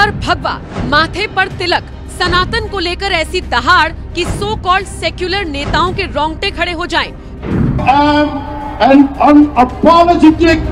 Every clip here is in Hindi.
पर भगवा, माथे पर तिलक सनातन को लेकर ऐसी दहाड़ कि सो कॉल्ड सेक्युलर नेताओं के रोंगटे खड़े हो जाएँ। am an unapologetic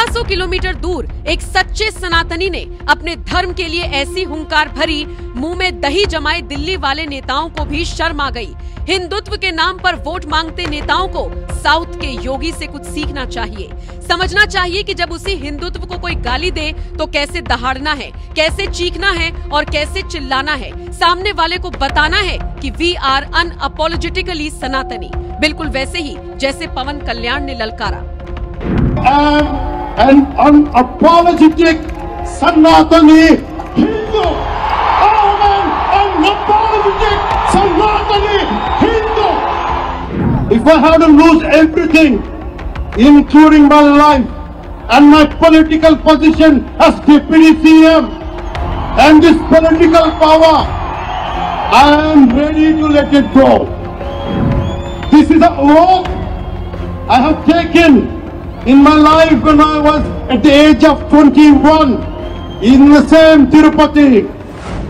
1600 किलोमीटर दूर एक सच्चे सनातनी ने अपने धर्म के लिए ऐसी हुंकार भरी, मुँह में दही जमाए दिल्ली वाले नेताओं को भी शर्म आ गई। हिंदुत्व के नाम पर वोट मांगते नेताओं को साउथ के योगी से कुछ सीखना चाहिए। समझना चाहिए कि जब उसी हिंदुत्व को कोई गाली दे तो कैसे दहाड़ना है, कैसे चीखना है और कैसे चिल्लाना है? सामने वाले को बताना है कि वी आर अनअपोलोजेटिकली सनातनी। बिल्कुल वैसे ही, जैसे पवन कल्याण ने ललकारा। An unapologetic Sanatani Hindu. I am an unapologetic Sanatani Hindu. If I had to lose everything, including my life and my political position as deputy CM and this political power, I am ready to let it go. This is a oath I have taken in my life when I was at the age of 21 in the same Tirupati.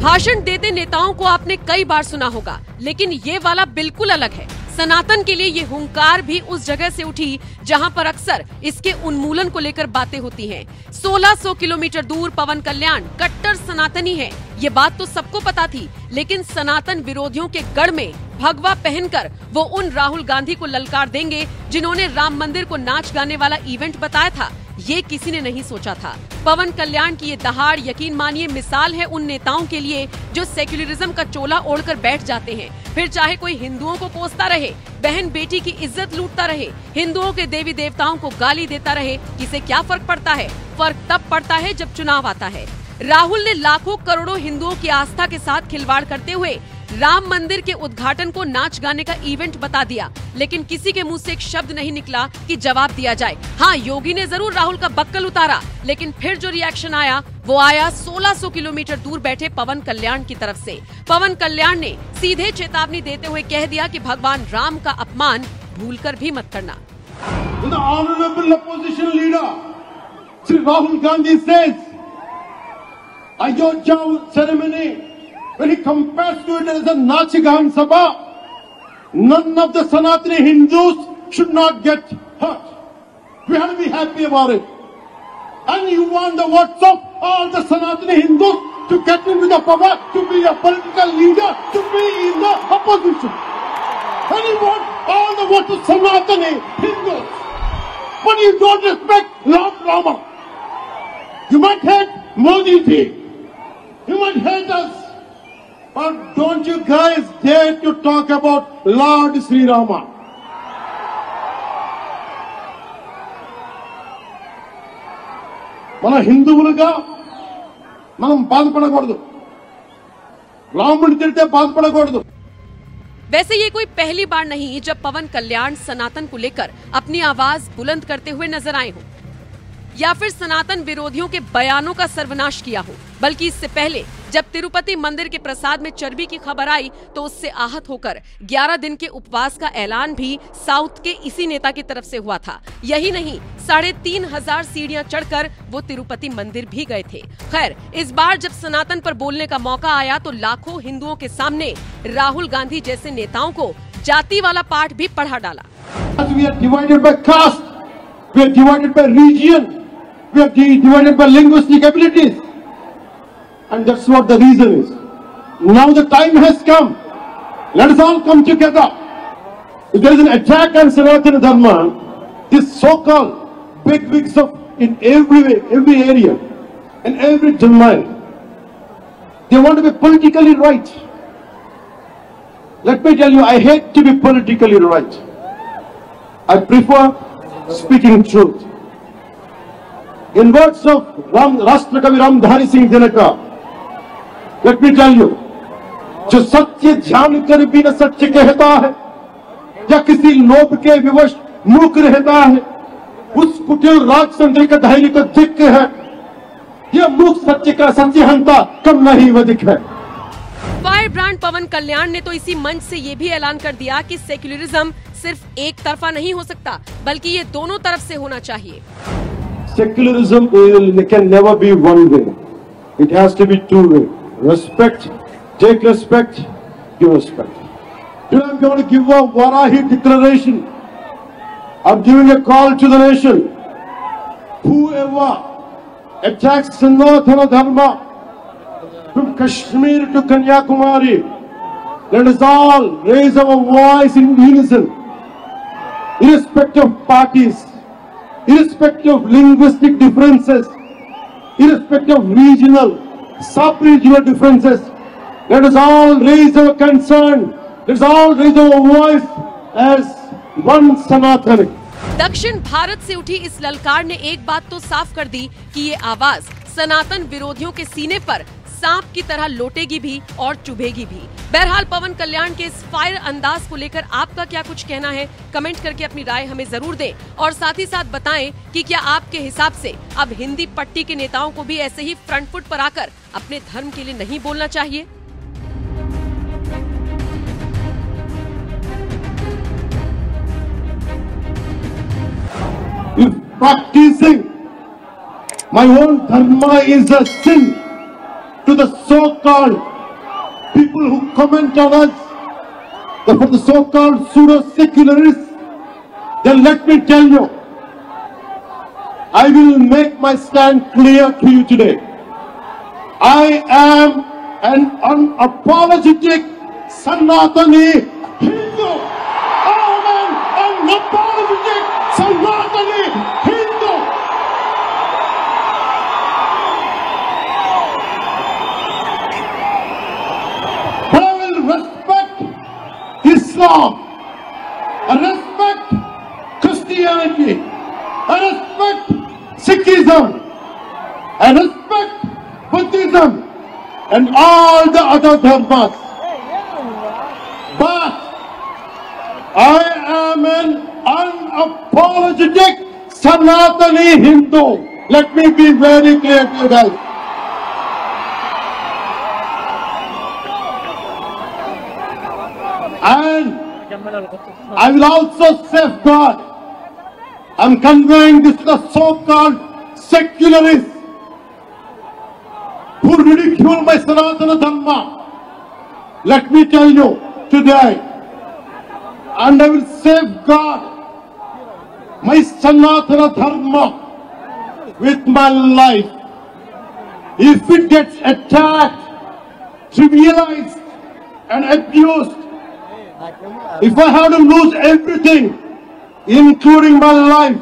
भाषण देते नेताओं को आपने कई बार सुना होगा, लेकिन ये वाला बिल्कुल अलग है सनातन के लिए ये हुंकार भी उस जगह से उठी जहाँ पर अक्सर इसके उन्मूलन को लेकर बातें होती हैं। 1600 किलोमीटर दूर पवन कल्याण कट्टर सनातनी है ये बात तो सबको पता थी, लेकिन सनातन विरोधियों के गढ़ में भगवा पहनकर वो उन राहुल गांधी को ललकार देंगे जिन्होंने राम मंदिर को नाच गाने वाला इवेंट बताया था। ये किसी ने नहीं सोचा था। पवन कल्याण की ये दहाड़ यकीन मानिए मिसाल है उन नेताओं के लिए जो सेक्युलरिज्म का चोला ओढ़कर बैठ जाते हैं। फिर चाहे कोई हिंदुओं को कोसता रहे, बहन बेटी की इज़्ज़त लूटता रहे, हिंदुओं के देवी देवताओं को गाली देता रहे, इसे क्या फ़र्क पड़ता है? फ़र्क तब पड़ता है जब चुनाव आता है। राहुल ने लाखों करोड़ों हिंदुओं की आस्था के साथ खिलवाड़ करते हुए राम मंदिर के उद्घाटन को नाच गाने का इवेंट बता दिया लेकिन किसी के मुँह से एक शब्द नहीं निकला कि जवाब दिया जाए। हाँ योगी ने ज़रूर राहुल का बक्कल उतारा लेकिन फिर जो रिएक्शन आया वो आया 1600 किलोमीटर दूर बैठे पवन कल्याण की तरफ़ से। पवन कल्याण ने सीधे चेतावनी देते हुए कह दिया कि भगवान राम का अपमान भूलकर भी मत करना। Ayodhya ceremony, when he compares to it as a Nachigan Sabha, none of the Sanatani Hindus should not get hurt. We have to be happy about it. And you want the votes of all the Sanatani Hindus to get into the power, to be a political leader, to be in the opposition. And you want all the votes of Sanatani Hindus. But you don't respect Lord Rama. You might hate Modi ji. You might hate us. But don't you guys dare to talk about Lord Sri Rama. మన హిందువులుగా మనం బాధపడకూడదు రాముడిని తిడితే బాధపడకూడదు वैसे ये कोई पहली बार नहीं जब पवन कल्याण सनातन को लेकर अपनी आवाज बुलंद करते हुए नजर आए हो या फिर सनातन विरोधियों के बयानों का सर्वनाश किया हो। बल्कि इससे पहले जब तिरुपति मंदिर के प्रसाद में चर्बी की खबर आई तो उससे आहत होकर 11 दिन के उपवास का ऐलान भी साउथ के इसी नेता की तरफ़ से हुआ था। यही नहीं साढ़े तीन हज़ार सीढ़ियाँ चढ़कर वो तिरुपति मंदिर भी गए थे। खैर इस बार जब सनातन पर बोलने का मौका आया तो लाखों हिंदुओं के सामने राहुल गांधी जैसे नेताओं को जाति वाला पाठ भी पढ़ा डाला। We are divided by region, we are divided by linguistic abilities. And that's what the reason is. Now the time has come. Let us all come together. If there is an attack on Sanatana Dharma, this so-called big wigs of in every way, every area, in every domain, they want to be politically right. Let me tell you, I hate to be politically right. I prefer speaking truth. In words of Ram, Rashtrakavi Ramdhari Singh Dinaka, let me tell you, जो सत्य जान कर भी न सत्य कहता है या किसी लोभ के विवश मूक रहता है उस कुटिल राजतंत्र का धैर्य का दिक्क है ये मुख सत्य का सत्यहंता कम नहीं वधिक है। फायर ब्रांड पवन कल्याण ने तो इसी मंच से ये भी ऐलान कर दिया कि सेक्युलरिज्म सिर्फ़ एक तरफा नहीं हो सकता बल्कि ये दोनों तरफ़ से होना चाहिए। Secularism will, can never be one way. It has to be two way. Respect, take respect, give respect. Today I'm going to give a Varahi declaration. I'm giving a call to the nation. Whoever attacks Sanatana Dharma from Kashmir to Kanyakumari, let us all raise our voice in unison, irrespective of parties, irrespective of linguistic differences, irrespective of regional, sub-regional differences, let us all raise our concern, let us all raise our voice as one Sanatani. दक्षिण भारत से उठी इस ललकार ने एक बात तो साफ़ कर दी कि ये आवाज़ सनातन विरोधियों के सीने पर सांप की तरह लोटेगी भी और चुभेगी भी। बहरहाल, पवन कल्याण के इस फायर अंदाज को लेकर आपका क्या कुछ कहना है? कमेंट करके अपनी राय हमें ज़रूर दें और साथ ही साथ बताएँ कि क्या आपके हिसाब से अब हिंदी पट्टी के नेताओं को भी ऐसे ही फ्रंट फुट पर आकर अपने धर्म के लिए नहीं बोलना चाहिए? My own dharma is a sin. To the so-called people who comment on us, the, for the so-called pseudo-secularists, then let me tell you, I will make my stand clear to you today. I am an unapologetic Sanatani Hindu. I am an unapologetic Sanatani Hindu. But I will respect Islam. I respect Christianity. I respect Sikhism. and respect Buddhism and all the other dharmas. But I am an unapologetic Sanatani Hindu. Let me be very clear to you guys. And I will also safeguard. I'm conveying this to the so-called secularists who ridicule my Sanatana Dhamma. Let me tell you today, and I will safeguard my Sanatana Dharma with my life. If it gets attacked, trivialized, and abused, if I have to lose everything, including my life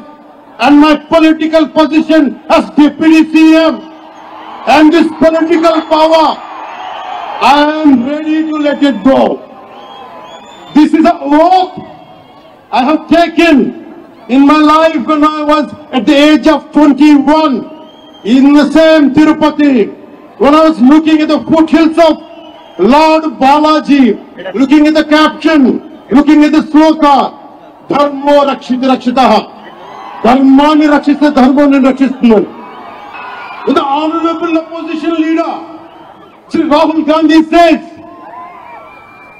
and my political position as deputy CM and this political power, I am ready to let it go. This is an oath I have taken in my life when I was at the age of 21 in the same Tirupati, when I was looking at the foothills of Lord Balaji, looking at the caption, looking at the sloka, Dharmo Rakshita Rakshitaha, Dharmani Rakshita Dharmani Rakshita. With the honorable opposition leader, Sri Rahul Gandhi says,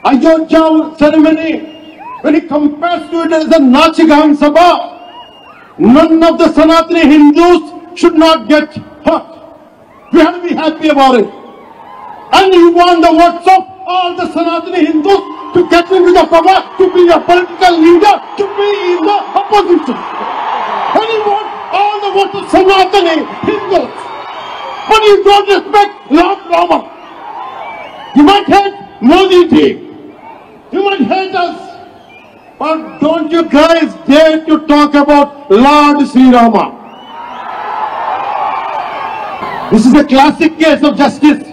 Ayodhya ceremony, when he compares to it as a Nachigan Sabha, none of the Sanatani Hindus should not get hurt. We have to be happy about it. And you want the votes of all the Sanatani Hindus to get into the power, to be a political leader, to be in the opposition. And you want all the votes of Sanatani Hindus. But you don't respect Lord Rama. You might hate Modi ji. You might hate us. But don't you guys dare to talk about Lord Sri Rama. This is a classic case of justice.